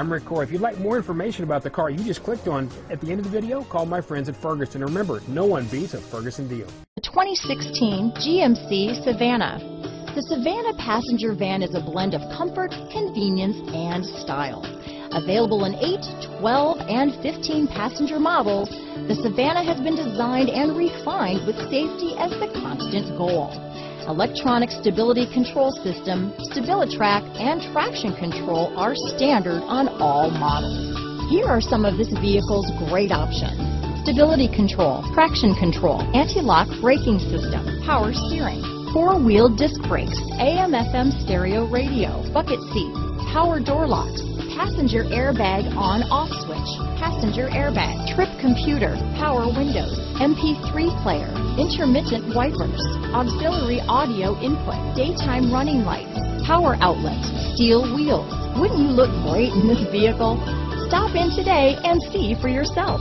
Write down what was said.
I'm Rick Core. If you'd like more information about the car you just clicked on at the end of the video, call my friends at Ferguson. Remember, no one beats a Ferguson deal. The 2016 GMC Savana. The Savana passenger van is a blend of comfort, convenience, and style. Available in 8, 12, and 15 passenger models, the Savana has been designed and refined with safety as the constant goal. Electronic stability control system, StabiliTrak, and traction control are standard on all models. Here are some of this vehicle's great options. Stability control, traction control, anti-lock braking system, power steering, four-wheel disc brakes, AM FM stereo radio, bucket seats, power door locks, passenger airbag on off switch, passenger airbag, trip computer, power windows, MP3 player, intermittent wipers, auxiliary audio input, daytime running lights, power outlets, steel wheels. Wouldn't you look great in this vehicle? Stop in today and see for yourself.